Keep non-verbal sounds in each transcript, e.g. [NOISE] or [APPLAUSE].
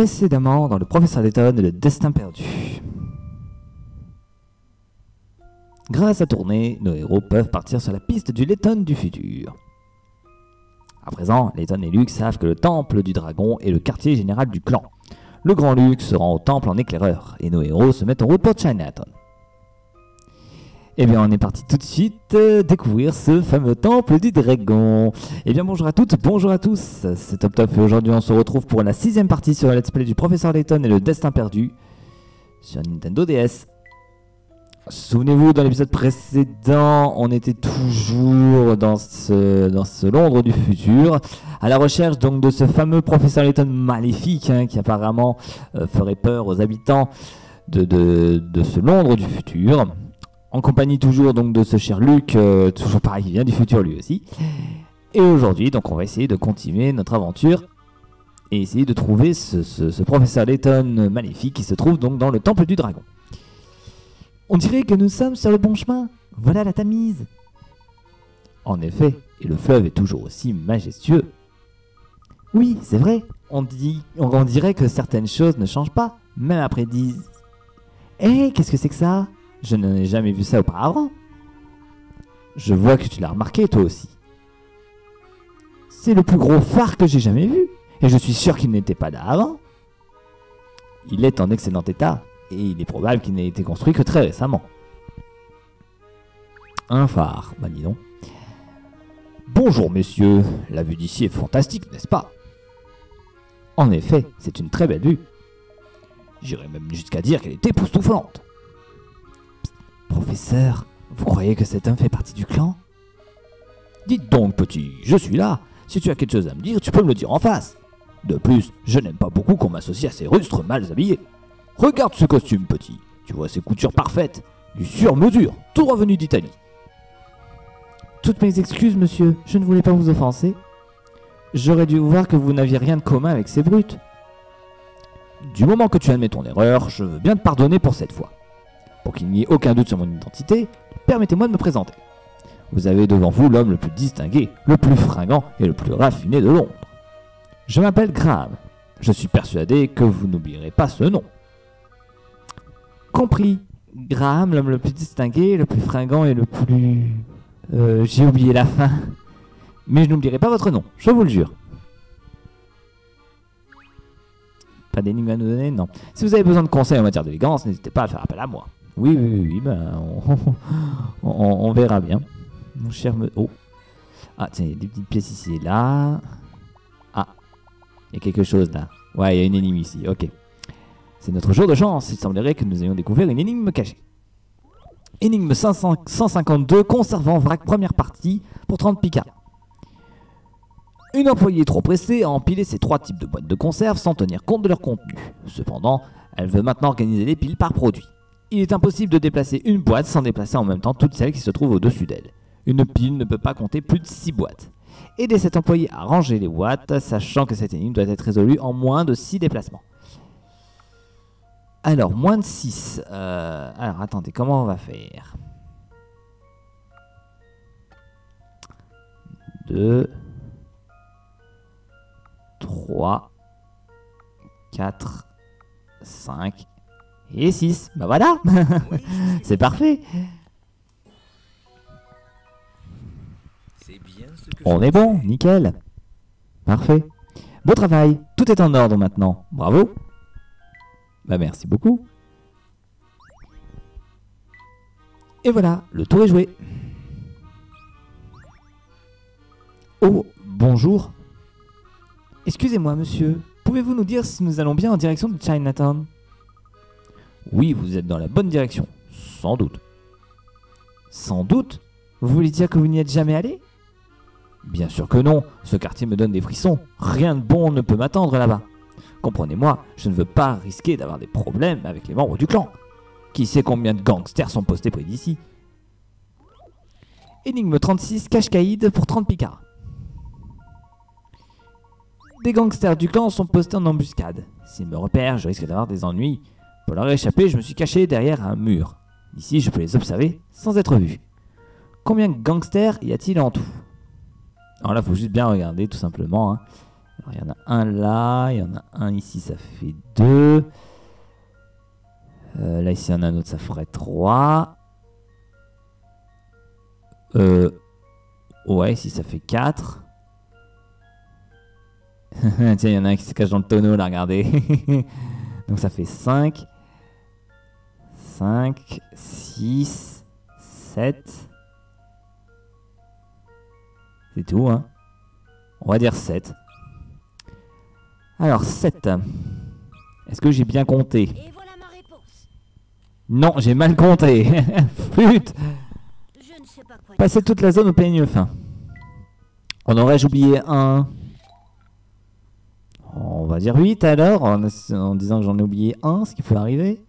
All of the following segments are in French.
Précédemment dans le professeur Layton et le destin perdu. Grâce à Tournée, nos héros peuvent partir sur la piste du Layton du futur. À présent, Layton et Luke savent que le temple du dragon est le quartier général du clan. Le grand Luke se rend au temple en éclaireur et nos héros se mettent en route pour Chinatown. Eh bien, on est parti tout de suite euh, découvrir ce fameux temple du dragon. Eh bien, bonjour à toutes, bonjour à tous, c'est Top Top et aujourd'hui on se retrouve pour la sixième partie sur le Let's Play du Professeur Layton et le Destin Perdu sur Nintendo DS. Souvenez-vous, dans l'épisode précédent, on était toujours dans ce, Londres du futur, à la recherche donc de ce fameux professeur Layton maléfique hein, qui apparemment euh, ferait peur aux habitants de, ce Londres du futur. En compagnie toujours donc de ce cher Luc, euh, toujours pareil, il vient du futur lui aussi. Et aujourd'hui, donc on va essayer de continuer notre aventure et essayer de trouver ce, ce, ce professeur Layton maléfique qui se trouve donc dans le temple du dragon. On dirait que nous sommes sur le bon chemin. Voilà la Tamise. En effet, et le fleuve est toujours aussi majestueux. Oui, c'est vrai. On, dit, on dirait que certaines choses ne changent pas, même après dix. Hé, qu'est-ce que c'est que ça? Je n'en ai jamais vu ça auparavant. Je vois que tu l'as remarqué toi aussi. C'est le plus gros phare que j'ai jamais vu, et je suis sûr qu'il n'était pas là avant. Il est en excellent état, et il est probable qu'il n'ait été construit que très récemment. Un phare, bah dis. Bonjour messieurs, la vue d'ici est fantastique, n'est-ce pas? En effet, c'est une très belle vue. J'irais même jusqu'à dire qu'elle est époustouflante. Professeur, vous croyez que cet homme fait partie du clan? Dites donc petit, je suis là. Si tu as quelque chose à me dire, tu peux me le dire en face. De plus, je n'aime pas beaucoup qu'on m'associe à ces rustres mal habillés. Regarde ce costume, petit. Tu vois ces coutures parfaites. Du sur-mesure, tout revenu d'Italie. Toutes mes excuses, monsieur. Je ne voulais pas vous offenser. J'aurais dû voir que vous n'aviez rien de commun avec ces brutes. Du moment que tu admets ton erreur, je veux bien te pardonner pour cette fois. Pour qu'il n'y ait aucun doute sur mon identité, permettez-moi de me présenter. Vous avez devant vous l'homme le plus distingué, le plus fringant et le plus raffiné de Londres. Je m'appelle Graham. Je suis persuadé que vous n'oublierez pas ce nom. Compris. Graham, l'homme le plus distingué, le plus fringant et le plus... Euh, J'ai oublié la fin. Mais je n'oublierai pas votre nom, je vous le jure. Pas d'énigme à nous donner Non. Si vous avez besoin de conseils en matière d'élégance, n'hésitez pas à faire appel à moi. Oui, oui, oui, ben, [LAUGHS] on, verra bien. Mon cher me... Oh. Ah, tiens, il y a des petites pièces ici et là. Ah. Il y a quelque chose là. Ouais, il y a une énigme ici, ok. C'est notre jour de chance, il semblerait que nous ayons découvert une énigme cachée. Énigme 500, 152, conservant vrac première partie pour 30 picards. Une employée trop pressée a empilé ces trois types de boîtes de conserve sans tenir compte de leur contenu. Cependant, elle veut maintenant organiser les piles par produit. Il est impossible de déplacer une boîte sans déplacer en même temps toutes celles qui se trouvent au-dessus d'elle. Une pile ne peut pas compter plus de 6 boîtes. Aidez cet employé à ranger les boîtes, sachant que cette énigme doit être résolue en moins de 6 déplacements. Alors, moins de 6. Euh, alors, attendez, comment on va faire? 2, 3, 4, 5 et 6. Bah voilà [LAUGHS] C'est parfait On est bon, nickel Parfait. Beau travail, tout est en ordre maintenant. Bravo bah merci beaucoup. Et voilà, le tour est joué. Oh, bonjour. Excusez-moi, monsieur. Pouvez-vous nous dire si nous allons bien en direction de Chinatown? Oui, vous êtes dans la bonne direction. Sans doute. Sans doute Vous voulez dire que vous n'y êtes jamais allé? Bien sûr que non. Ce quartier me donne des frissons. Rien de bon ne peut m'attendre là-bas. Comprenez-moi, je ne veux pas risquer d'avoir des problèmes avec les membres du clan. Qui sait combien de gangsters sont postés près d'ici? Énigme 36, cache caïd pour 30 picards. Des gangsters du clan sont postés en embuscade. S'ils me repèrent, je risque d'avoir des ennuis. Pour leur échapper, je me suis caché derrière un mur. Ici, je peux les observer sans être vu. Combien de gangsters y a-t-il en tout? Alors là, faut juste bien regarder, tout simplement. Hein. Il y en a un là, il y en a un ici, ça fait 2. Euh, là, ici, il y en a un autre, ça ferait 3. Euh, ouais, ici, ça fait 4. [LAUGHS] Tiens, il y en a un qui se cache dans le tonneau, là, regardez. [LAUGHS] Donc, ça fait 5. 5, 6, 7. C'est tout, hein. On va dire 7. Alors, 7. Est-ce que j'ai bien compté? Et voilà ma réponse. Non, j'ai mal compté. [LAUGHS] Flûte Passer toute la zone au peigne fin. On aurait oublié un? On va dire 8 alors, en, en disant que j'en ai oublié un, ce qui peut arriver.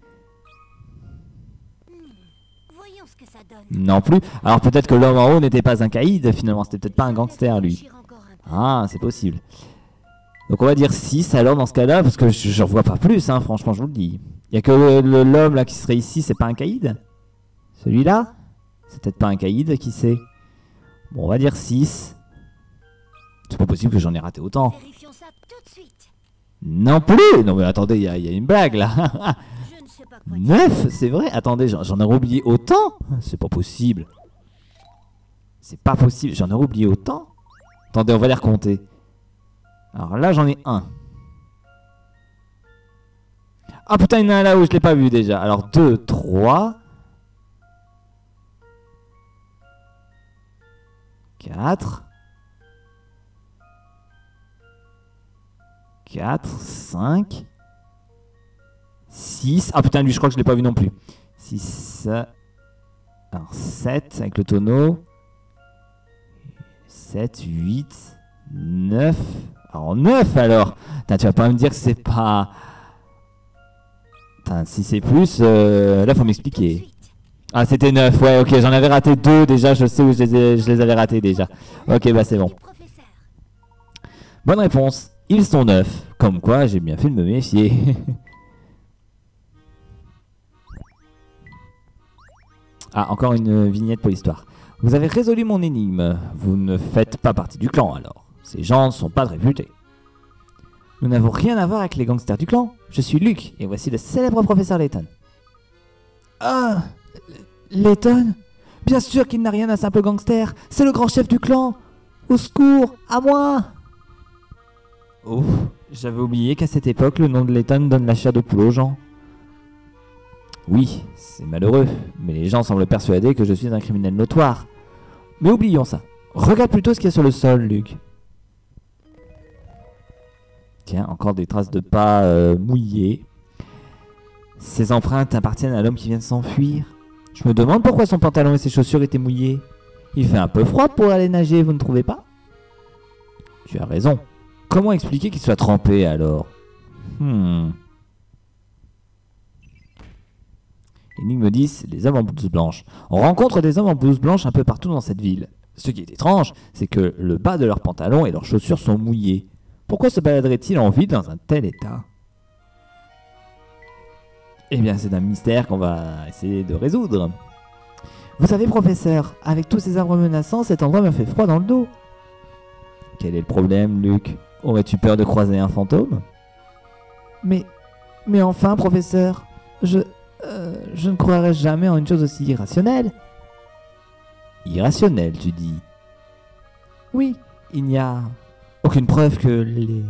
Non plus. Alors peut-être que l'homme en haut n'était pas un caïd, finalement, c'était peut-être pas un gangster lui. Ah, c'est possible. Donc on va dire 6 alors dans ce cas-là, parce que je je revois pas plus, hein, franchement, je vous le dis. Il y a que l'homme là qui serait ici, c'est pas un caïd? Celui-là? C'est peut-être pas un caïd, qui sait? Bon, on va dire 6. C'est pas possible que j'en ai raté autant. Non plus Non mais attendez, il y, a- il y a une blague là. [LAUGHS] 9 C'est vrai Attendez, j'en ai oublié autant C'est pas possible. C'est pas possible, j'en ai oublié autant Attendez, on va les recompter. Alors là, j'en ai un. Ah putain, il y en a un là où je l'ai pas vu déjà. Alors 2, 3. 4. 4, 5. 6. Ah putain, lui, je crois que je l'ai pas vu non plus. 6. Alors 7 avec le tonneau. 7, 8, 9. Alors 9 alors. Tu vas pas me dire que c'est pas. Si c'est plus, euh, là faut m'expliquer. Ah c'était 9, ouais, ok, j'en avais raté deux déjà, je sais où je les, je les avais ratés déjà. Ok, bah c'est bon. Bonne réponse. Ils sont neufs. Comme quoi, j'ai bien fait de me méfier. [LAUGHS] ah, encore une vignette pour l'histoire. Vous avez résolu mon énigme. Vous ne faites pas partie du clan alors. Ces gens ne sont pas réputés. Nous n'avons rien à voir avec les gangsters du clan. Je suis Luc et voici le célèbre professeur Layton. Ah Layton? Bien sûr qu'il n'a rien à simple gangster. C'est le grand chef du clan. Au secours À moi Oh, j'avais oublié qu'à cette époque, le nom de Layton donne la chair de poule aux gens. Oui, c'est malheureux, mais les gens semblent persuadés que je suis un criminel notoire. Mais oublions ça. Regarde plutôt ce qu'il y a sur le sol, Luc. Tiens, encore des traces de pas euh, mouillés. Ces empreintes appartiennent à l'homme qui vient de s'enfuir. Je me demande pourquoi son pantalon et ses chaussures étaient mouillés. Il fait un peu froid pour aller nager, vous ne trouvez pas? Tu as raison. Comment expliquer qu'il soit trempé alors? Hmm. Énigme 10, les hommes en blouse blanche. On rencontre des hommes en blouse blanche un peu partout dans cette ville. Ce qui est étrange, c'est que le bas de leurs pantalons et leurs chaussures sont mouillés. Pourquoi se baladeraient-ils en ville dans un tel état? Eh bien, c'est un mystère qu'on va essayer de résoudre. Vous savez, professeur, avec tous ces arbres menaçants, cet endroit me fait froid dans le dos. Quel est le problème, Luc? Aurais-tu peur de croiser un fantôme? Mais. Mais enfin, professeur, je. Je ne croirais jamais en une chose aussi irrationnelle. Irrationnelle, tu dis? Oui, il n'y a aucune preuve que les,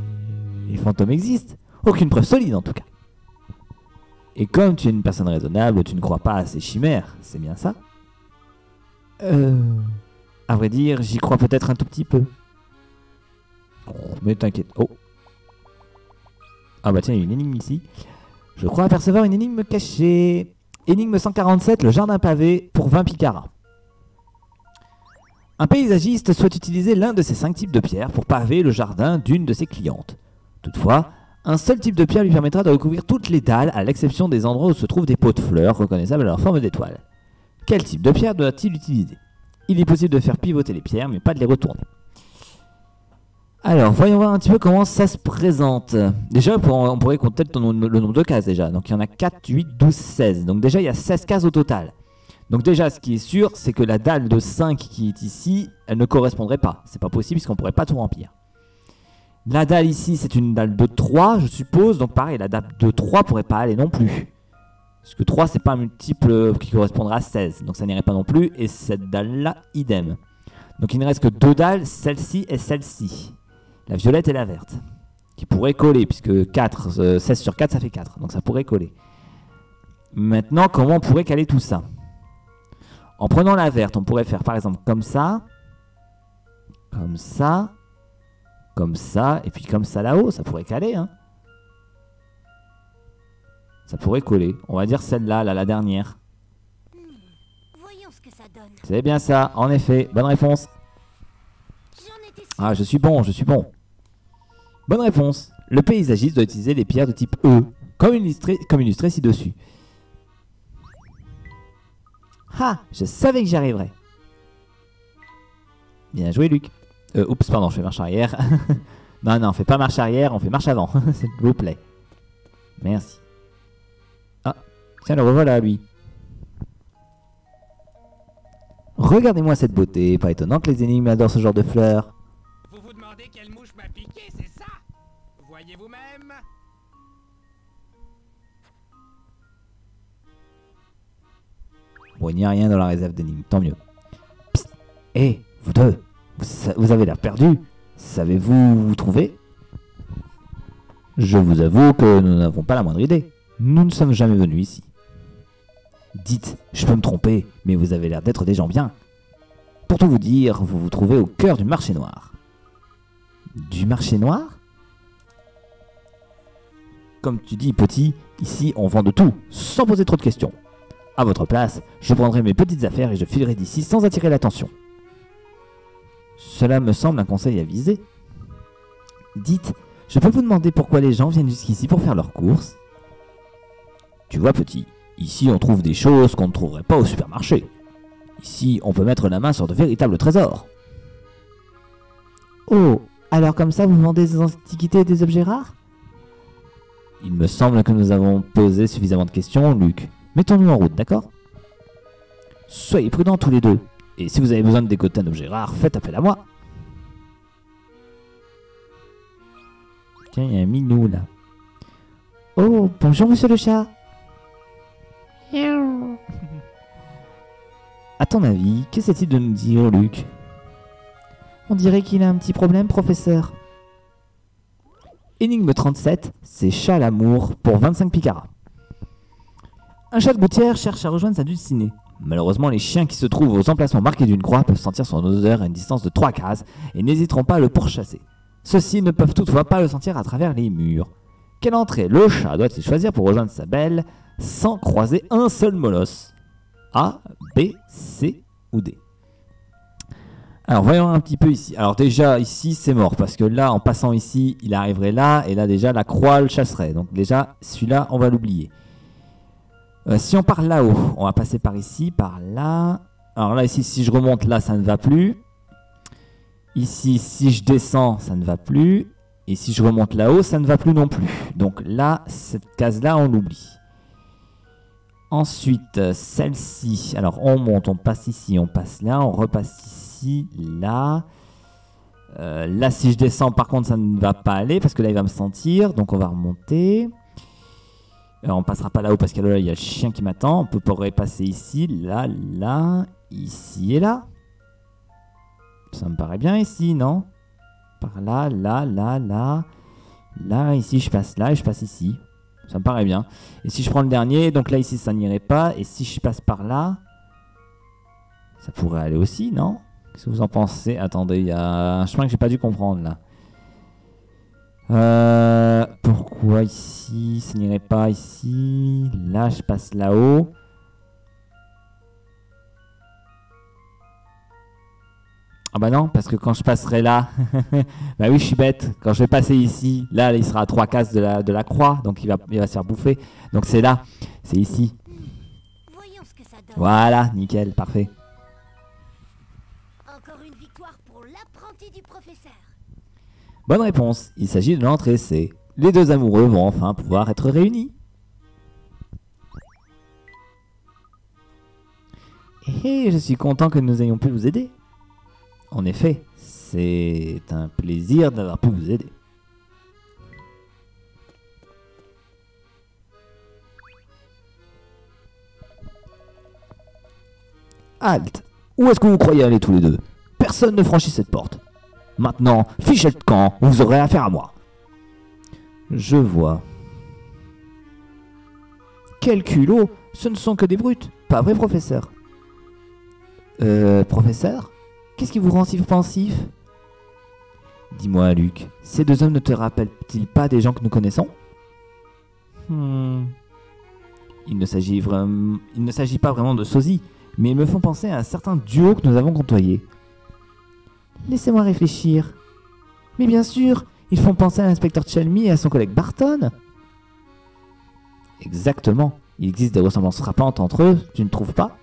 les fantômes existent. Aucune preuve solide, en tout cas. Et comme tu es une personne raisonnable, tu ne crois pas à ces chimères, c'est bien ça? Euh. À vrai dire, j'y crois peut-être un tout petit peu. Oh, mais t'inquiète. Oh. Ah bah tiens, il y a une énigme ici. Je crois apercevoir une énigme cachée. Énigme 147, le jardin pavé pour 20 picaras. Un paysagiste souhaite utiliser l'un de ces cinq types de pierres pour paver le jardin d'une de ses clientes. Toutefois, un seul type de pierre lui permettra de recouvrir toutes les dalles à l'exception des endroits où se trouvent des pots de fleurs reconnaissables à leur forme d'étoile. Quel type de pierre doit-il utiliser? Il est possible de faire pivoter les pierres mais pas de les retourner. Alors, voyons voir un petit peu comment ça se présente. Déjà, on pourrait compter le nombre de cases déjà. Donc, il y en a 4, 8, 12, 16. Donc, déjà, il y a 16 cases au total. Donc, déjà, ce qui est sûr, c'est que la dalle de 5 qui est ici, elle ne correspondrait pas. C'est pas possible puisqu'on pourrait pas tout remplir. La dalle ici, c'est une dalle de 3, je suppose. Donc pareil, la dalle de 3 pourrait pas aller non plus. Parce que 3, c'est pas un multiple qui correspondra à 16. Donc ça n'irait pas non plus. Et cette dalle-là, idem. Donc il ne reste que deux dalles, celle-ci et celle-ci. La violette et la verte. Qui pourraient coller, puisque 4, euh, 16 sur 4, ça fait 4. Donc ça pourrait coller. Maintenant, comment on pourrait caler tout ça? En prenant la verte, on pourrait faire par exemple comme ça. Comme ça. Comme ça. Et puis comme ça là-haut, ça pourrait caler. Hein. Ça pourrait coller. On va dire celle-là, là, la dernière. Voyons ce que ça donne. C'est bien ça, en effet. Bonne réponse. Ah, je suis bon, je suis bon. Bonne réponse. Le paysagiste doit utiliser les pierres de type E, comme illustré, comme illustré ci-dessus. Ah, je savais que j'y arriverais. Bien joué, Luc. Euh, oups, pardon, je fais marche arrière. [LAUGHS] non, non, on fait pas marche arrière, on fait marche avant, [LAUGHS] s'il vous plaît. Merci. Ah, tiens, le revoilà, lui. Regardez-moi cette beauté, pas étonnant que les énigmes adorent ce genre de fleurs. Demandez quelle mouche m'a piqué, c'est ça Voyez vous-même Bon, il n'y a rien dans la réserve d'énigmes, tant mieux. Psst Hé, vous deux vous, avez l'air perdu. Savez-vous vous trouver? Je vous avoue que nous n'avons pas la moindre idée. Nous ne sommes jamais venus ici. Dites, je peux me tromper, mais vous avez l'air d'être des gens bien. Pour tout vous dire, vous vous trouvez au cœur du marché noir. Du marché noir Comme tu dis, petit, ici on vend de tout, sans poser trop de questions. À votre place, je prendrai mes petites affaires et je filerai d'ici sans attirer l'attention. Cela me semble un conseil avisé. Dites, je peux vous demander pourquoi les gens viennent jusqu'ici pour faire leurs courses? Tu vois petit, ici on trouve des choses qu'on ne trouverait pas au supermarché. Ici on peut mettre la main sur de véritables trésors. Oh, alors comme ça vous vendez des antiquités et des objets rares? Il me semble que nous avons posé suffisamment de questions, Luc. Mettons-nous en route, d'accord? Soyez prudents tous les deux. Et si vous avez besoin de décoter un objet rare, faites appel à moi. Tiens, il y a un minou là. Oh, bonjour monsieur le chat. [LAUGHS] À ton avis, qu'essaie-t-il de nous dire, Luc? On dirait qu'il a un petit problème, professeur. Énigme 37, c'est chat l'amour pour 25 picaras. Un chat de gouttière cherche à rejoindre sa dulcinée. Malheureusement, les chiens qui se trouvent aux emplacements marqués d'une croix peuvent sentir son odeur à une distance de 3 cases et n'hésiteront pas à le pourchasser. Ceux-ci ne peuvent toutefois pas le sentir à travers les murs. Quelle entrée? Le chat doit-il choisir pour rejoindre sa belle sans croiser un seul molosse A, B, C ou D? Alors voyons un petit peu ici. Alors déjà ici c'est mort parce que là en passant ici il arriverait là et là déjà la croix le chasserait. Donc déjà celui-là on va l'oublier. Euh, si on part là-haut, on va passer par ici, par là. Alors là ici si je remonte là ça ne va plus. Ici si je descends ça ne va plus. Et si je remonte là-haut ça ne va plus non plus. Donc là cette case là on l'oublie. Ensuite, euh, celle-ci. Alors, on monte, on passe ici, on passe là, on repasse ici, là. Euh, là, si je descends, par contre, ça ne va pas aller parce que là, il va me sentir. Donc, on va remonter. Euh, on passera pas là-haut parce que là, il y a le chien qui m'attend. On peut pourrait passer ici, là, là, ici et là. Ça me paraît bien ici, non? Par là, là, là, là. Là, ici, je passe là et je passe ici. Ça me paraît bien. Et si je prends le dernier, donc là ici ça n'irait pas. Et si je passe par là, ça pourrait aller aussi, non? Qu'est-ce que vous en pensez Attendez, il y a un chemin que j'ai pas dû comprendre là. Euh, pourquoi ici? Ça n'irait pas ici. Là, je passe là-haut. Ah bah non, parce que quand je passerai là, [LAUGHS] bah oui, je suis bête. Quand je vais passer ici, là, il sera à trois cases de la, de la croix, donc il va, il va se faire bouffer. Donc c'est là, c'est ici. Voilà, nickel, parfait. Bonne réponse, il s'agit de l'entrée C. Les deux amoureux vont enfin pouvoir être réunis. Hé, je suis content que nous ayons pu vous aider. En effet, c'est un plaisir d'avoir pu vous aider. Halte Où est-ce que vous croyez aller tous les deux? Personne ne franchit cette porte. Maintenant, fichez le camp, vous aurez affaire à moi. Je vois. Quel culot Ce ne sont que des brutes, pas vrai, professeur? Euh, professeur? Qu'est-ce qui vous rend si pensif Dis-moi, Luc, ces deux hommes ne te rappellent-ils pas des gens que nous connaissons? Hmm. Il ne s'agit vraiment... Il ne s'agit pas vraiment de sosie, mais ils me font penser à un certain duo que nous avons côtoyé. Laissez-moi réfléchir. Mais bien sûr, ils font penser à l'inspecteur Chelmy et à son collègue Barton. Exactement. Il existe des ressemblances frappantes entre eux, tu ne trouves pas?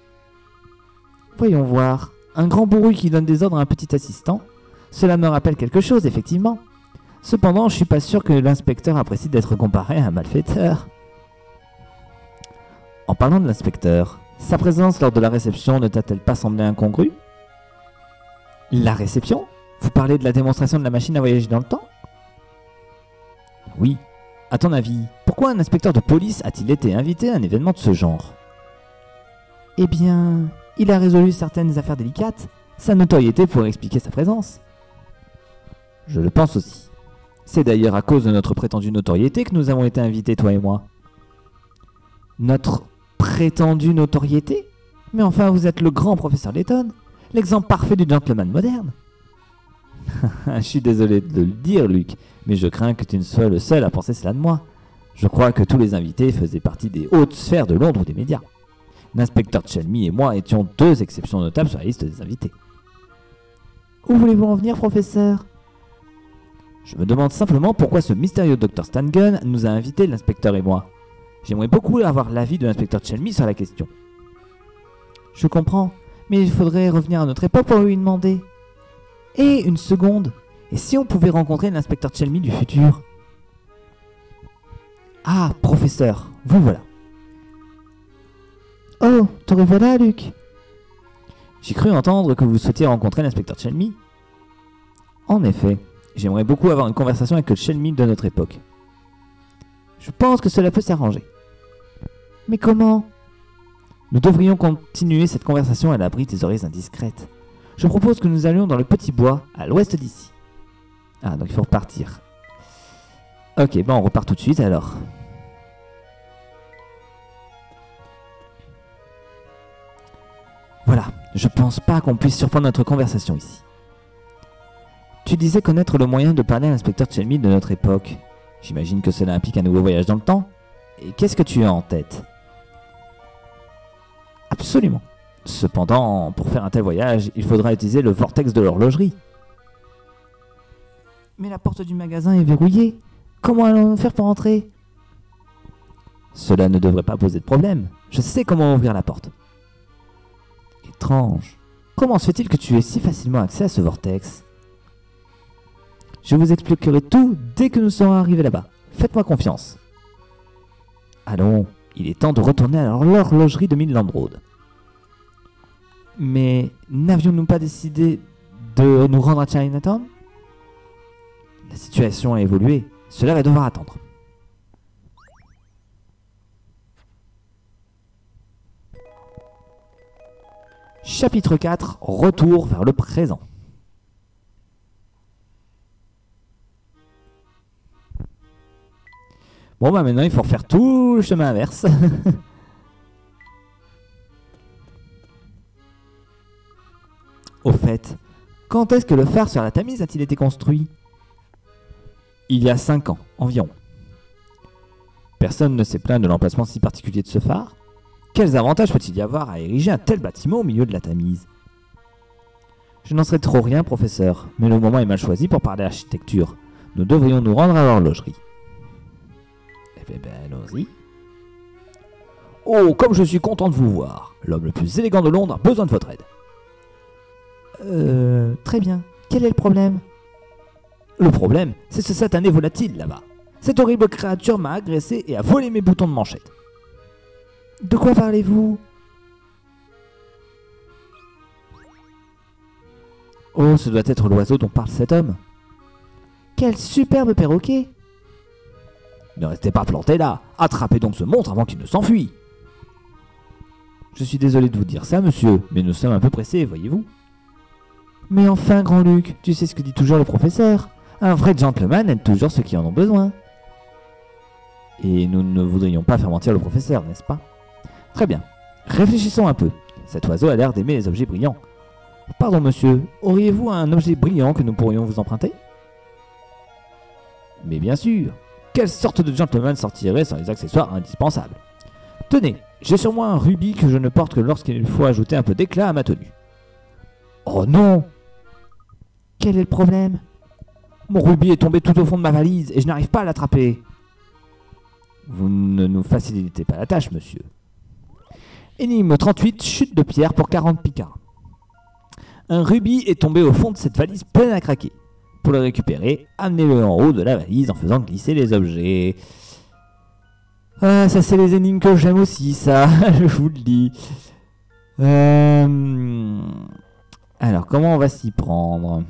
Voyons voir. Un grand bourru qui donne des ordres à un petit assistant. Cela me rappelle quelque chose, effectivement. Cependant, je suis pas sûr que l'inspecteur apprécie d'être comparé à un malfaiteur. En parlant de l'inspecteur, sa présence lors de la réception ne t'a-t-elle pas semblé incongrue? La réception Vous parlez de la démonstration de la machine à voyager dans le temps? Oui. À ton avis, pourquoi un inspecteur de police a-t-il été invité à un événement de ce genre? Eh bien, il a résolu certaines affaires délicates. Sa notoriété pourrait expliquer sa présence. Je le pense aussi. C'est d'ailleurs à cause de notre prétendue notoriété que nous avons été invités, toi et moi. Notre prétendue notoriété? Mais enfin, vous êtes le grand professeur Letton, l'exemple parfait du gentleman moderne. [LAUGHS] je suis désolé de le dire, Luc, mais je crains que tu ne sois le seul à penser cela de moi. Je crois que tous les invités faisaient partie des hautes sphères de Londres ou des médias. L'inspecteur Chelmy et moi étions deux exceptions notables sur la liste des invités. Où voulez-vous en venir, professeur? Je me demande simplement pourquoi ce mystérieux Dr Stangun nous a invités, l'inspecteur et moi. J'aimerais beaucoup avoir l'avis de l'inspecteur Chelmy sur la question. Je comprends, mais il faudrait revenir à notre époque pour lui demander. Et une seconde, et si on pouvait rencontrer l'inspecteur Chelmy du futur? Ah, professeur, vous voilà. Oh, te revoilà, Luc J'ai cru entendre que vous souhaitiez rencontrer l'inspecteur Chelmy. En effet, j'aimerais beaucoup avoir une conversation avec le Chelmy de notre époque. Je pense que cela peut s'arranger. Mais comment? Nous devrions continuer cette conversation à l'abri des oreilles indiscrètes. Je propose que nous allions dans le petit bois, à l'ouest d'ici. Ah, donc il faut repartir. Ok, ben on repart tout de suite alors. Voilà, je pense pas qu'on puisse surprendre notre conversation ici. Tu disais connaître le moyen de parler à l'inspecteur Chelmy de notre époque. J'imagine que cela implique un nouveau voyage dans le temps. Et qu'est-ce que tu as en tête? Absolument. Cependant, pour faire un tel voyage, il faudra utiliser le vortex de l'horlogerie. Mais la porte du magasin est verrouillée. Comment allons-nous faire pour entrer? Cela ne devrait pas poser de problème. Je sais comment ouvrir la porte. Étrange. Comment se fait-il que tu aies si facilement accès à ce vortex? Je vous expliquerai tout dès que nous serons arrivés là-bas. Faites-moi confiance. Allons, il est temps de retourner à l'horlogerie de Midland Road. Mais n'avions-nous pas décidé de nous rendre à Chinatown? La situation a évolué. Cela va devoir attendre. Chapitre 4 Retour vers le présent. Bon bah maintenant il faut refaire tout le chemin inverse. [LAUGHS] quand est-ce que le phare sur la Tamise a-t-il été construit? Il y a 5 ans, environ. Personne ne s'est plaint de l'emplacement si particulier de ce phare. Quels avantages peut-il y avoir à ériger un tel bâtiment au milieu de la Tamise? Je n'en sais trop rien, professeur, mais le moment est mal choisi pour parler architecture. Nous devrions nous rendre à l'horlogerie. Eh bien, ben, allons-y. Oh, comme je suis content de vous voir. L'homme le plus élégant de Londres a besoin de votre aide. Euh, très bien. Quel est le problème? Le problème, c'est ce satané volatile là-bas. Cette horrible créature m'a agressé et a volé mes boutons de manchette. De quoi parlez-vous? Oh, ce doit être l'oiseau dont parle cet homme. Quel superbe perroquet Ne restez pas planté là. Attrapez donc ce monstre avant qu'il ne s'enfuit. Je suis désolé de vous dire ça, monsieur, mais nous sommes un peu pressés, voyez-vous. Mais enfin, grand Luc, tu sais ce que dit toujours le professeur. Un vrai gentleman aide toujours ceux qui en ont besoin. Et nous ne voudrions pas faire mentir le professeur, n'est-ce pas? Très bien. Réfléchissons un peu. Cet oiseau a l'air d'aimer les objets brillants. Pardon, monsieur, auriez-vous un objet brillant que nous pourrions vous emprunter? Mais bien sûr. Quelle sorte de gentleman sortirait sans les accessoires indispensables? Tenez, j'ai sur moi un rubis que je ne porte que lorsqu'il faut ajouter un peu d'éclat à ma tenue. Oh non Quel est le problème? Mon rubis est tombé tout au fond de ma valise et je n'arrive pas à l'attraper. Vous ne nous facilitez pas la tâche, monsieur. Énigme 38, chute de pierre pour 40 picards. Un rubis est tombé au fond de cette valise pleine à craquer. Pour le récupérer, amenez-le en haut de la valise en faisant glisser les objets. Ah, ça c'est les énigmes que j'aime aussi, ça, [LAUGHS] je vous le dis. Euh, Alors, comment on va s'y prendre?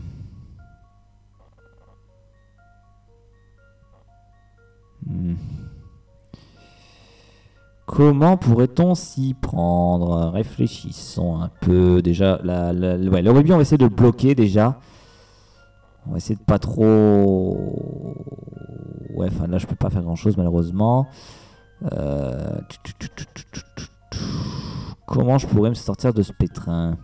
Hmm. Comment pourrait-on s'y prendre? Réfléchissons un peu. Déjà, la, le rubis, on va essayer de bloquer déjà. On va essayer de pas trop. Ouais, enfin là, je peux pas faire grand-chose malheureusement. Euh, Comment je pourrais me sortir de ce pétrin?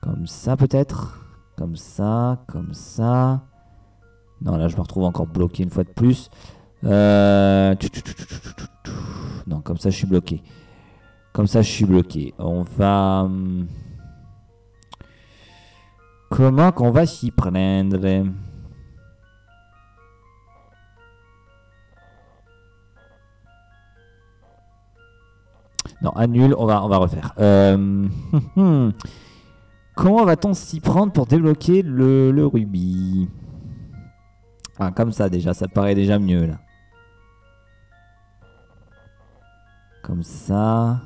Comme ça peut-être? Comme ça, comme ça. Non, là je me retrouve encore bloqué une fois de plus. Euh, Non, comme ça je suis bloqué. Comme ça je suis bloqué. On va... hum, Comment qu'on va s'y prendre? Non, annule, on va, on va refaire. Euh, Comment va-t-on s'y prendre pour débloquer le, rubis? Ah, comme ça déjà, ça paraît déjà mieux là. Comme ça.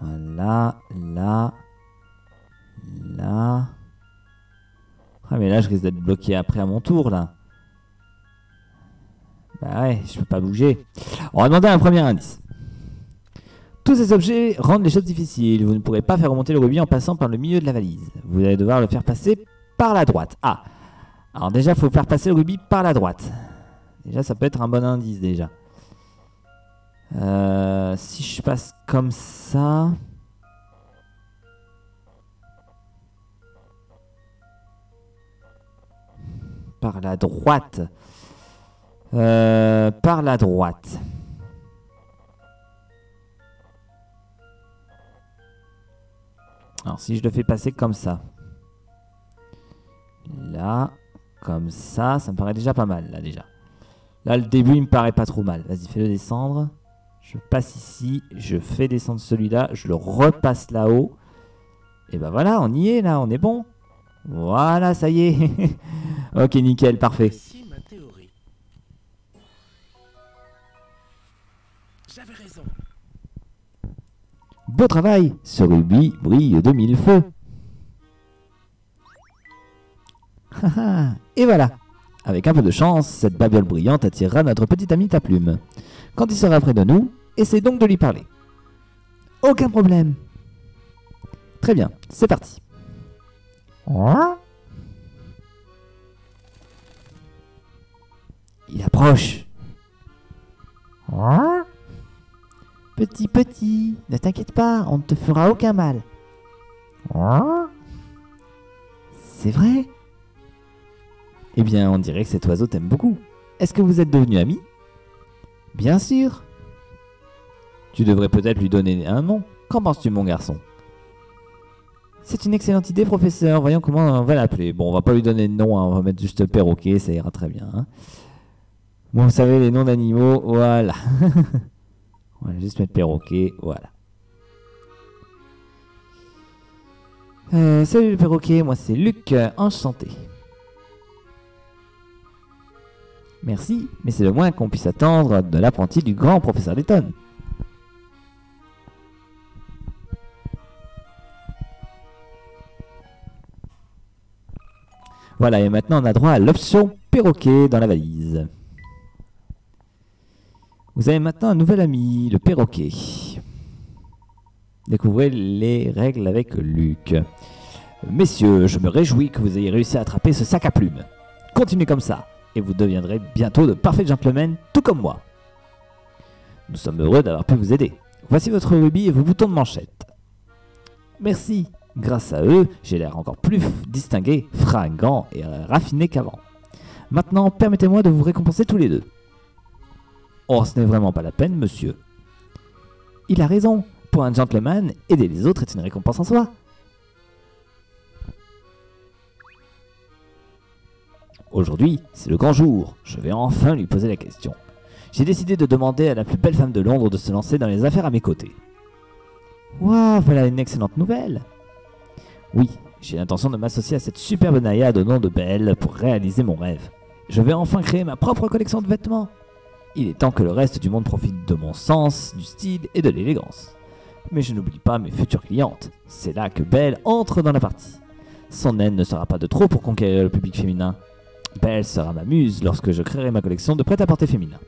Voilà, là, là. Ah mais là je risque d'être bloqué après à mon tour là. Bah ouais, je peux pas bouger. On va demander un premier indice. Tous ces objets rendent les choses difficiles. Vous ne pourrez pas faire remonter le rubis en passant par le milieu de la valise. Vous allez devoir le faire passer par la droite. Ah Alors déjà, il faut faire passer le rubis par la droite. Déjà, ça peut être un bon indice déjà. Euh, si je passe comme ça... Par la droite. Euh, par la droite. Alors si je le fais passer comme ça. Là, comme ça, ça me paraît déjà pas mal là déjà. Là le début il me paraît pas trop mal. Vas-y fais-le descendre. Je passe ici, je fais descendre celui-là, je le repasse là-haut. Et ben voilà, on y est là, on est bon. Voilà, ça y est. [LAUGHS] ok, nickel, parfait. Beau travail, ce rubis brille de mille feux. [LAUGHS] Et voilà. Avec un peu de chance, cette babiole brillante attirera notre petit ami ta plume. Quand il sera près de nous, essaie donc de lui parler. Aucun problème. Très bien, c'est parti. Il approche. Petit, petit, ne t'inquiète pas, on ne te fera aucun mal. C'est vrai Eh bien, on dirait que cet oiseau t'aime beaucoup. Est-ce que vous êtes devenus amis Bien sûr. Tu devrais peut-être lui donner un nom. Qu'en penses-tu, mon garçon? C'est une excellente idée, professeur. Voyons comment on va l'appeler. Bon, on va pas lui donner de nom, hein. on va mettre juste perroquet, ça ira très bien. hein. Bon, vous savez, les noms d'animaux, voilà. [LAUGHS] on va juste mettre perroquet, voilà. Euh, salut le perroquet, moi c'est Luc, enchanté. Merci, mais c'est le moins qu'on puisse attendre de l'apprenti du grand professeur Letton. Voilà, et maintenant on a droit à l'option perroquet dans la valise. Vous avez maintenant un nouvel ami, le perroquet. Découvrez les règles avec Luc. Messieurs, je me réjouis que vous ayez réussi à attraper ce sac à plumes. Continuez comme ça, et vous deviendrez bientôt de parfaits gentlemen, tout comme moi. Nous sommes heureux d'avoir pu vous aider. Voici votre rubis et vos boutons de manchette. Merci. Grâce à eux, j'ai l'air encore plus distingué, fringant et raffiné qu'avant. Maintenant, permettez-moi de vous récompenser tous les deux. Oh, ce n'est vraiment pas la peine, monsieur. Il a raison. Pour un gentleman, aider les autres est une récompense en soi. Aujourd'hui, c'est le grand jour. Je vais enfin lui poser la question. J'ai décidé de demander à la plus belle femme de Londres de se lancer dans les affaires à mes côtés. Waouh, voilà une excellente nouvelle. Oui, j'ai l'intention de m'associer à cette superbe naïade au nom de Belle pour réaliser mon rêve. Je vais enfin créer ma propre collection de vêtements. Il est temps que le reste du monde profite de mon sens, du style et de l'élégance. Mais je n'oublie pas mes futures clientes. C'est là que Belle entre dans la partie. Son aide ne sera pas de trop pour conquérir le public féminin. Belle sera ma muse lorsque je créerai ma collection de prêt-à-porter féminin.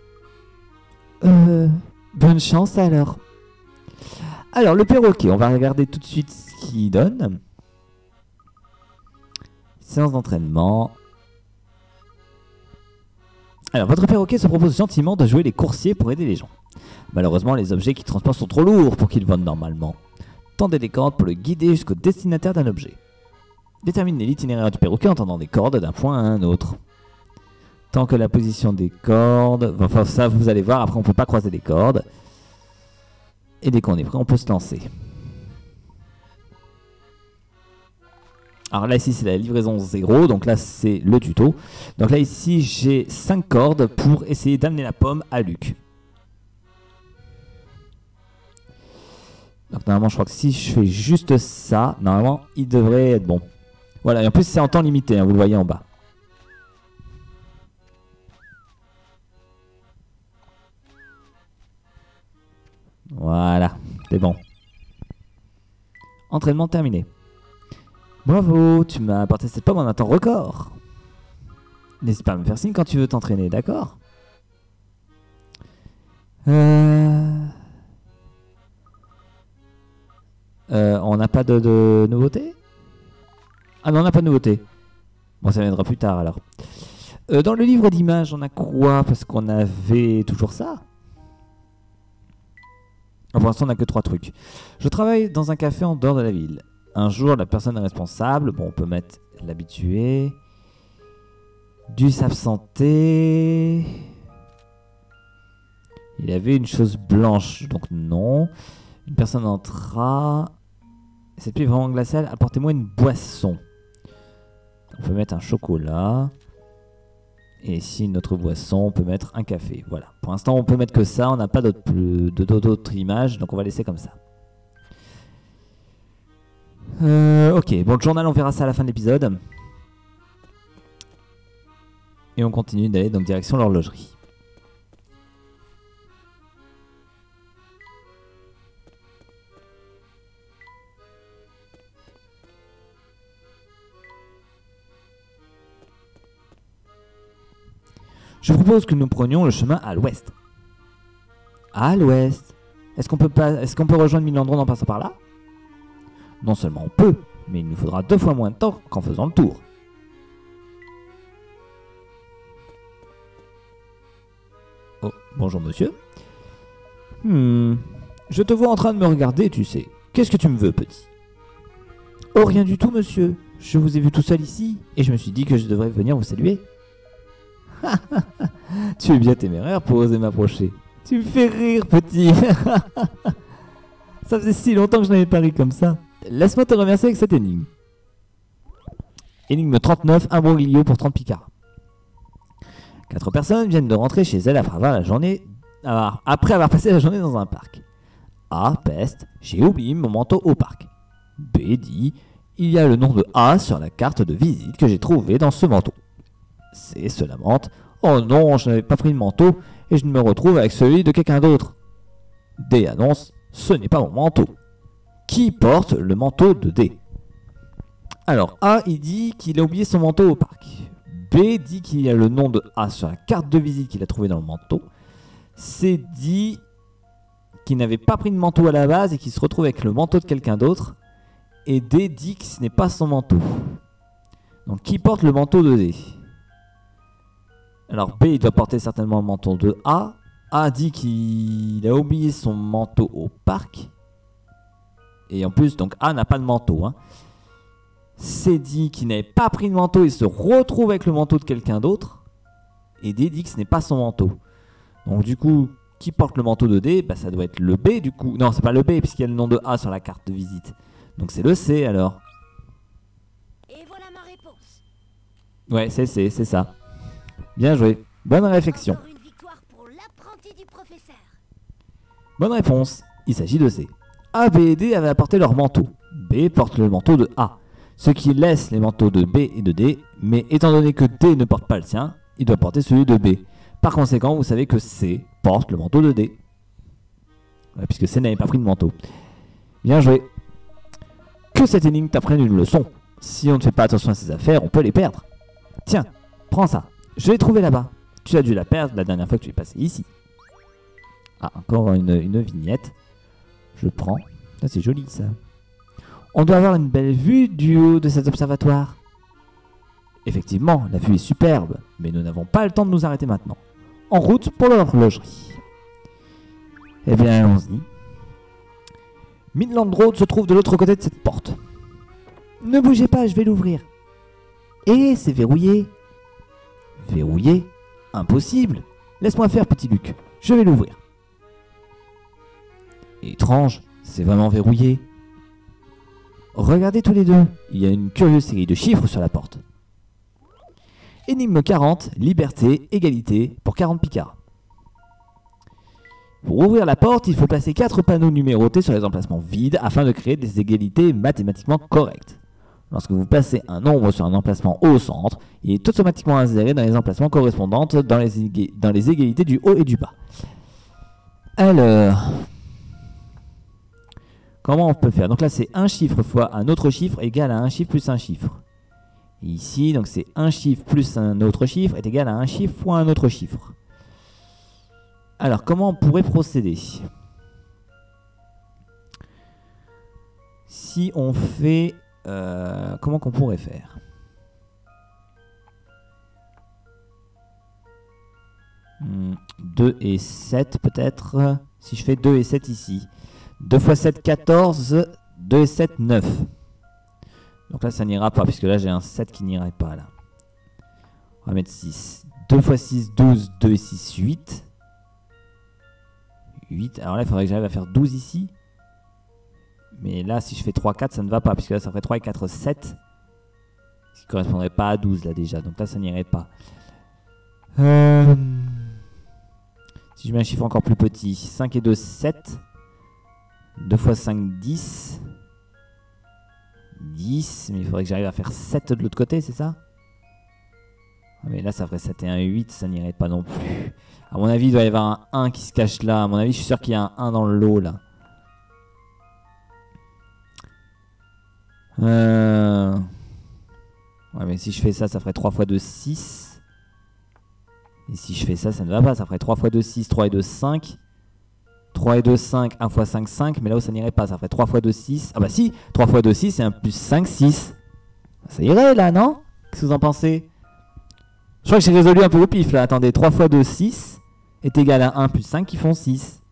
Euh. Bonne chance alors. Alors, le perroquet, on va regarder tout de suite ce qu'il donne. Séance d'entraînement. Alors, votre perroquet se propose gentiment de jouer les coursiers pour aider les gens. Malheureusement, les objets qu'il transporte sont trop lourds pour qu'il vole normalement. Tendez des cordes pour le guider jusqu'au destinataire d'un objet. Déterminez l'itinéraire du perroquet en tendant des cordes d'un point à un autre. Tant que la position des cordes... Enfin, ça, vous allez voir, après on peut pas croiser les cordes. Et dès qu'on est prêt, on peut se lancer. Alors là ici c'est la livraison 0, donc là c'est le tuto. Donc là ici j'ai 5 cordes pour essayer d'amener la pomme à Luc. Donc normalement je crois que si je fais juste ça, normalement il devrait être bon. Voilà, et en plus c'est en temps limité, hein, vous le voyez en bas. Voilà, c'est bon. Entraînement terminé. Bravo, tu m'as apporté cette pomme en un temps record. N'hésite pas à me faire signe quand tu veux t'entraîner, d'accord? Euh... Euh, on n'a pas de, nouveauté? Ah non, on n'a pas de nouveauté. Bon, ça viendra plus tard alors. Euh, dans le livre d'images, on a quoi? Parce qu'on avait toujours ça. Pour l'instant, on n'a que trois trucs. Je travaille dans un café en dehors de la ville. Un jour, la personne responsable, on peut mettre l'habitué, dû s'absenter. Il avait une chose blanche, donc non. Une personne entra. Cette pluie vraiment glaciale. Apportez-moi une boisson. On peut mettre un chocolat. Et ici, notre boisson, on peut mettre un café. Voilà. Pour l'instant, on peut mettre que ça. On n'a pas d'autres images, donc on va laisser comme ça. Euh, ok, bon, le journal, on verra ça à la fin de l'épisode. Et on continue d'aller dans direction l'horlogerie. Je propose que nous prenions le chemin à l'ouest. À l'ouest Est-ce qu'on peut, pas... Est qu'on peut rejoindre Milandron en passant par là? Non seulement on peut, mais il nous faudra deux fois moins de temps qu'en faisant le tour. Oh, bonjour monsieur. Hmm, je te vois en train de me regarder, tu sais. Qu'est-ce que tu me veux, petit? Oh, rien du tout, monsieur. Je vous ai vu tout seul ici, et je me suis dit que je devrais venir vous saluer. tu es bien téméraire pour oser m'approcher. Tu me fais rire, petit. [LAUGHS] ça faisait si longtemps que je n'avais pas ri comme ça. Laisse-moi te remercier avec cette énigme. Énigme 39, un broglio pour 30 picards. Quatre personnes viennent de rentrer chez elles après avoir, la journée, après avoir passé la journée dans un parc. A. Peste, j'ai oublié mon manteau au parc. B. Dit, il y a le nom de A sur la carte de visite que j'ai trouvé dans ce manteau. C. Se lamente, oh non, je n'avais pas pris le manteau et je me retrouve avec celui de quelqu'un d'autre. D. Annonce, ce n'est pas mon manteau qui porte le manteau de D? Alors A, il dit qu'il a oublié son manteau au parc. B dit qu'il y a le nom de A sur la carte de visite qu'il a trouvé dans le manteau. C dit qu'il n'avait pas pris de manteau à la base et qu'il se retrouve avec le manteau de quelqu'un d'autre. Et D dit que ce n'est pas son manteau. Donc qui porte le manteau de D? Alors B il doit porter certainement le manteau de A. A dit qu'il a oublié son manteau au parc. Et en plus, donc A n'a pas de manteau. Hein. C dit qu'il n'avait pas pris de manteau et se retrouve avec le manteau de quelqu'un d'autre. Et D dit que ce n'est pas son manteau. Donc du coup, qui porte le manteau de D? Bah, Ça doit être le B du coup. Non, c'est pas le B puisqu'il y a le nom de A sur la carte de visite. Donc c'est le C alors. Et voilà ma réponse. Ouais, c'est C, c'est ça. Bien joué. Bonne réflexion. Encore une victoire pour l'apprenti du professeur. Bonne réponse. Il s'agit de C. A, B et D avaient apporté leur manteau. B porte le manteau de A. Ce qui laisse les manteaux de B et de D. Mais étant donné que D ne porte pas le sien, il doit porter celui de B. Par conséquent, vous savez que C porte le manteau de D. Puisque C n'avait pas pris de manteau. Bien joué. Que cette énigme t'apprenne une leçon. Si on ne fait pas attention à ses affaires, on peut les perdre. Tiens, prends ça. Je l'ai trouvé là-bas. Tu as dû la perdre la dernière fois que tu es passé ici. Ah, encore une vignette. Je prends. Ça, c'est joli ça. On doit avoir une belle vue du haut de cet observatoire. Effectivement, la vue est superbe, mais nous n'avons pas le temps de nous arrêter maintenant. En route pour l'horlogerie. Eh bien, allons-y. Midland Road se trouve de l'autre côté de cette porte. Ne bougez pas, je vais l'ouvrir. Et c'est verrouillé. Verrouillé? Impossible. Laisse-moi faire, petit Luc. Je vais l'ouvrir. Étrange, c'est vraiment verrouillé. Regardez tous les deux, il y a une curieuse série de chiffres sur la porte. Énigme 40, liberté, égalité pour 40 picards. Pour ouvrir la porte, il faut placer 4 panneaux numérotés sur les emplacements vides afin de créer des égalités mathématiquement correctes. Lorsque vous placez un nombre sur un emplacement au centre, il est automatiquement inséré dans les emplacements correspondants dans les, égé- dans les égalités du haut et du bas. Alors, comment on peut faire? Donc là, c'est un chiffre fois un autre chiffre égal à un chiffre plus un chiffre. Ici, donc c'est un chiffre plus un autre chiffre est égal à un chiffre fois un autre chiffre. Alors, comment on pourrait procéder? Si on fait... euh, comment qu'on pourrait faire? Hmm, 2 et 7 peut-être. Si je fais 2 et 7 ici. 2 fois 7, 14. 2 et 7, 9. Donc là, ça n'ira pas, puisque là, j'ai un 7 qui n'irait pas, là. On va mettre 6. 2 fois 6, 12. 2 et 6, 8. 8. Alors là, il faudrait que j'arrive à faire 12 ici. Mais là, si je fais 3, 4, ça ne va pas, puisque là, ça ferait 3 et 4, 7. Ce qui correspondrait pas à 12, là, déjà. Donc là, ça n'irait pas. Euh, Si je mets un chiffre encore plus petit. 5 et 2, 7. 2 fois 5, 10. 10, mais il faudrait que j'arrive à faire 7 de l'autre côté, c'est ça? Ah, Mais là, ça ferait 7 et 1, 8, ça n'irait pas non plus. À mon avis, il doit y avoir un 1 qui se cache là. À mon avis, je suis sûr qu'il y a un 1 dans le lot, là. Euh... Ouais, mais si je fais ça, ça ferait 3 fois 2, 6. Et si je fais ça, ça ne va pas. Ça ferait 3 fois 2, 6, 3 et 2, 5. 3 et 2, 5, 1 fois 5, 5, mais là où ça n'irait pas, ça ferait 3 fois 2, 6. Ah bah si, 3 fois 2, 6 et 1 plus 5, 6. Ça irait là, non? Qu'est-ce que vous en pensez? Je crois que j'ai résolu un peu au pif là. Attendez, 3 fois 2, 6 est égal à 1 plus 5 qui font 6.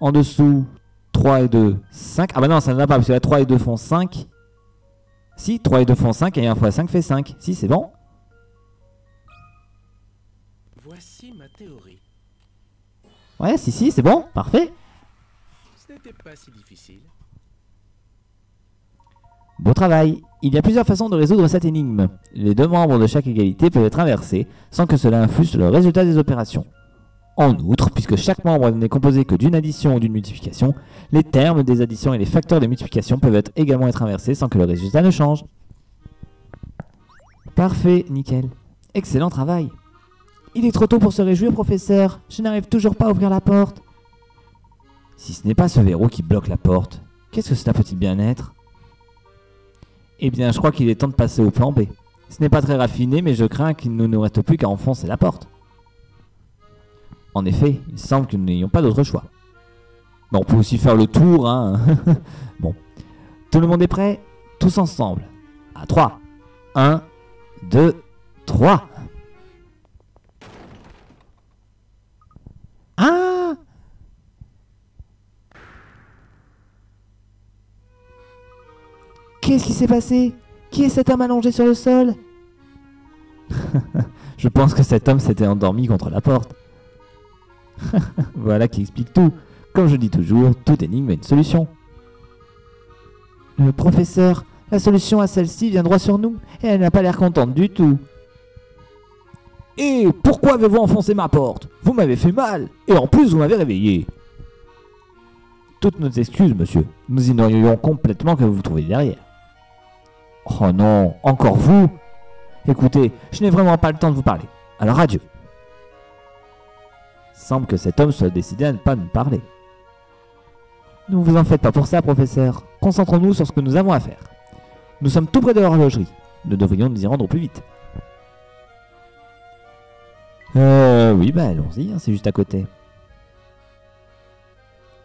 En dessous, 3 et 2, 5. Ah bah non, ça ne va pas parce que là 3 et 2 font 5. Si, 3 et 2 font 5 et 1 fois 5 fait 5. Si, c'est bon Voici ma théorie. Ouais, si, si, c'est bon, parfait. Ce n'était pas si difficile. Beau travail. Il y a plusieurs façons de résoudre cette énigme. Les deux membres de chaque égalité peuvent être inversés sans que cela influe sur le résultat des opérations. En outre, puisque chaque membre n'est composé que d'une addition ou d'une multiplication, les termes des additions et les facteurs des multiplications peuvent être également être inversés sans que le résultat ne change. Parfait, nickel. Excellent travail. Il est trop tôt pour se réjouir, professeur. Je n'arrive toujours pas à ouvrir la porte. Si ce n'est pas ce verrou qui bloque la porte, qu'est-ce que cela peut-il bien être Eh bien, je crois qu'il est temps de passer au plan B. Ce n'est pas très raffiné, mais je crains qu'il ne nous reste plus qu'à enfoncer la porte. En effet, il semble que nous n'ayons pas d'autre choix. Mais on peut aussi faire le tour, hein. [LAUGHS] bon. Tout le monde est prêt? Tous ensemble. À 3. 1, 2, 3. Qu'est-ce qui s'est passé? Qui est cet homme allongé sur le sol? [LAUGHS] Je pense que cet homme s'était endormi contre la porte. [LAUGHS] voilà qui explique tout. Comme je dis toujours, toute énigme a une solution. Le professeur, la solution à celle-ci vient droit sur nous, et elle n'a pas l'air contente du tout. Et pourquoi avez-vous enfoncé ma porte? Vous m'avez fait mal, et en plus vous m'avez réveillé. Toutes nos excuses, monsieur. Nous ignorions complètement que vous vous trouviez derrière. Oh non, encore vous? Écoutez, je n'ai vraiment pas le temps de vous parler. Alors adieu. Semble que cet homme soit décidé à ne pas nous parler. Ne vous en faites pas pour ça, professeur. Concentrons-nous sur ce que nous avons à faire. Nous sommes tout près de l'horlogerie. Nous devrions nous y rendre plus vite. Euh, oui, bah allons-y, hein, c'est juste à côté.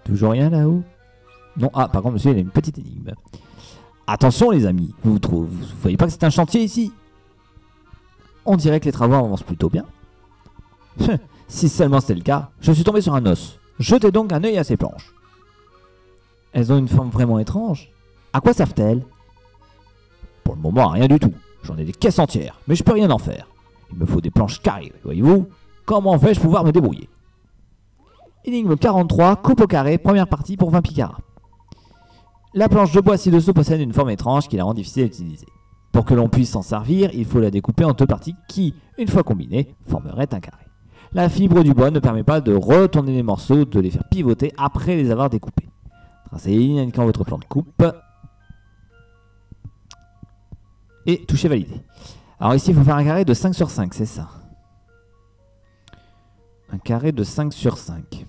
Toujours rien là-haut? Non, ah, par contre, monsieur, il a une petite énigme. Attention, les amis, vous, vous, vous voyez pas que c'est un chantier ici? On dirait que les travaux avancent plutôt bien. si seulement c'était le cas, je suis tombé sur un os. Jetez donc un œil à ces planches. Elles ont une forme vraiment étrange. À quoi servent-elles? Pour le moment, rien du tout. J'en ai des caisses entières, mais je peux rien en faire. Il me faut des planches carrées, voyez-vous? Comment vais-je pouvoir me débrouiller? Énigme 43, coupe au carré, première partie pour 20 picarats. La planche de bois ci-dessous possède une forme étrange qui la rend difficile à utiliser. Pour que l'on puisse s'en servir, il faut la découper en deux parties qui, une fois combinées, formeraient un carré. La fibre du bois ne permet pas de retourner les morceaux, de les faire pivoter après les avoir découpés. Tracez les votre plan de coupe. Et toucher validé. Alors ici, il faut faire un carré de 5 sur 5, c'est ça? Un carré de 5 sur 5.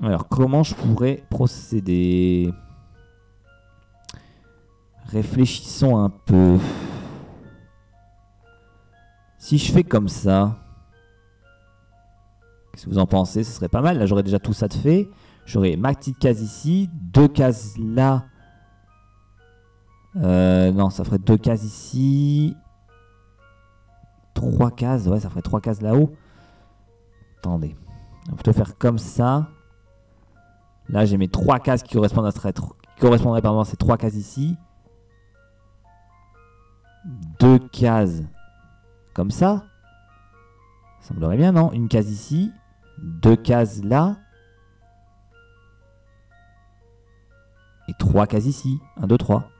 Alors, comment je pourrais procéder? Réfléchissons un peu. Si je fais comme ça, qu'est-ce que vous en pensez? Ce serait pas mal. Là, j'aurais déjà tout ça de fait. J'aurais ma petite case ici, deux cases là. Euh, non, ça ferait deux cases ici. Trois cases, ouais, ça ferait trois cases là-haut. Attendez. On va plutôt faire comme ça. Là, j'ai mes trois cases qui correspondent à, qui correspondraient pardon, à ces trois cases ici. Deux cases comme ça. Ça semblerait bien, non? Une case ici. Deux cases là. Et trois cases ici. Un, deux, trois.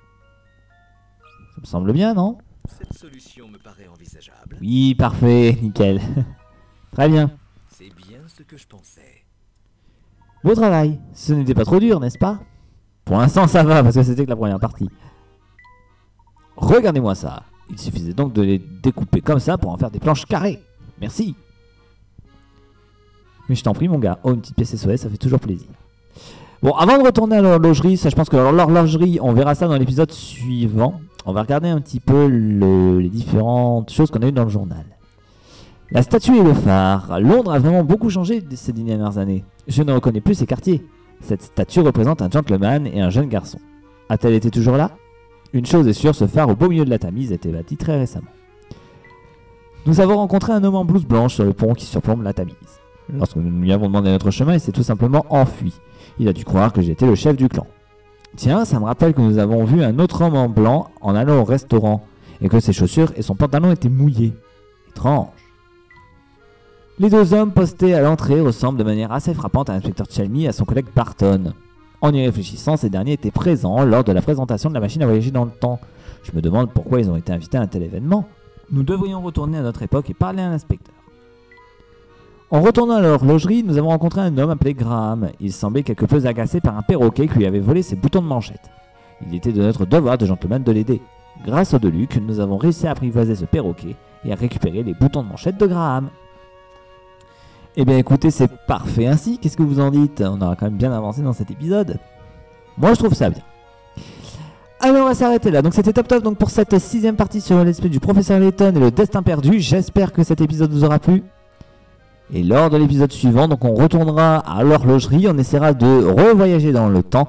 Ça me semble bien, non? Cette solution me paraît envisageable. Oui, parfait, [LAUGHS] nickel. [LAUGHS] Très bien. C'est bien ce que je pensais. Beau travail. Ce n'était pas trop dur, n'est-ce pas? Pour l'instant, ça va, parce que c'était que la première partie. Regardez-moi ça. Il suffisait donc de les découper comme ça pour en faire des planches carrées. Merci. Mais je t'en prie, mon gars. Oh, une petite pièce SOS, ça fait toujours plaisir. Bon, avant de retourner à l'horlogerie, ça je pense que l'horlogerie, on verra ça dans l'épisode suivant. On va regarder un petit peu les différentes choses qu'on a eues dans le journal. La statue et le phare. Londres a vraiment beaucoup changé ces dernières années. Je ne reconnais plus ces quartiers. Cette statue représente un gentleman et un jeune garçon. A-t-elle été toujours là? Une chose est sûre, ce phare au beau milieu de la Tamise a été bâti très récemment. Nous avons rencontré un homme en blouse blanche sur le pont qui surplombe la Tamise. Lorsque nous lui avons demandé notre chemin, il s'est tout simplement enfui. Il a dû croire que j'étais le chef du clan. Tiens, ça me rappelle que nous avons vu un autre homme en blanc en allant au restaurant, et que ses chaussures et son pantalon étaient mouillés. Étrange. Les deux hommes postés à l'entrée ressemblent de manière assez frappante à l'inspecteur Chalmy et à son collègue Barton. En y réfléchissant, ces derniers étaient présents lors de la présentation de la machine à voyager dans le temps. Je me demande pourquoi ils ont été invités à un tel événement. Nous devrions retourner à notre époque et parler à l'inspecteur. En retournant à l'horlogerie, nous avons rencontré un homme appelé Graham. Il semblait quelque peu agacé par un perroquet qui lui avait volé ses boutons de manchette. Il était de notre devoir de gentleman de l'aider. Grâce au Deluc, nous avons réussi à apprivoiser ce perroquet et à récupérer les boutons de manchette de Graham. Eh bien écoutez, c'est parfait ainsi, qu'est-ce que vous en dites? On aura quand même bien avancé dans cet épisode. Moi je trouve ça bien. Allez, on va s'arrêter là. Donc c'était top top donc pour cette sixième partie sur l'esprit du professeur Layton et le destin perdu. J'espère que cet épisode vous aura plu. Et lors de l'épisode suivant, donc on retournera à l'horlogerie, on essaiera de revoyager dans le temps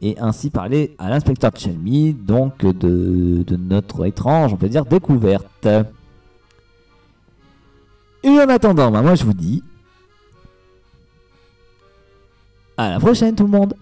et ainsi parler à l'inspecteur Chelmy, donc de, notre étrange, on peut dire, découverte. Et en attendant, bah, moi je vous dis à la prochaine tout le monde.